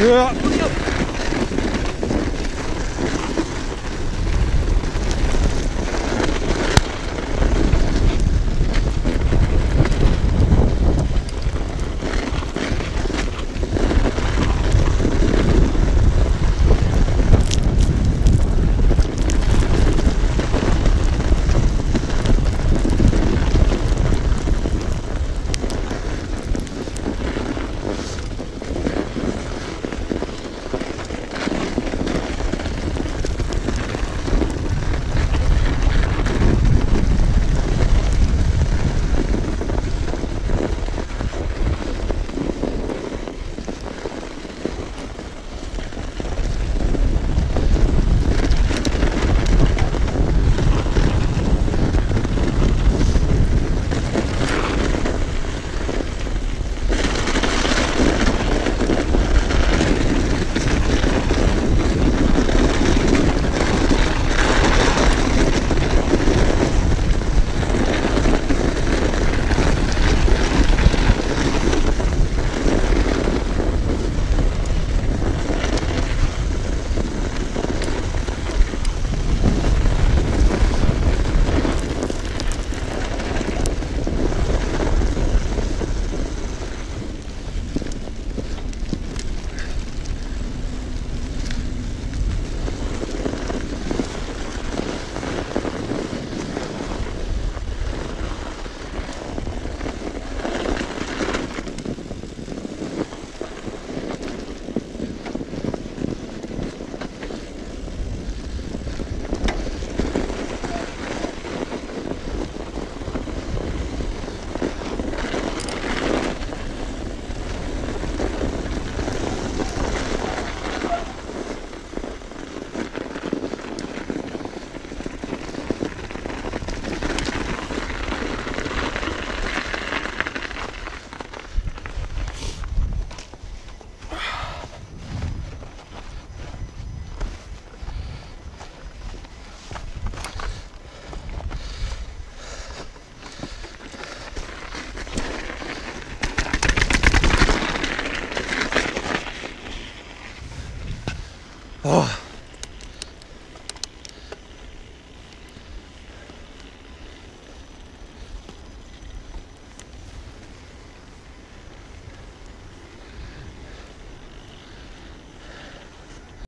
うわ。っ Oh.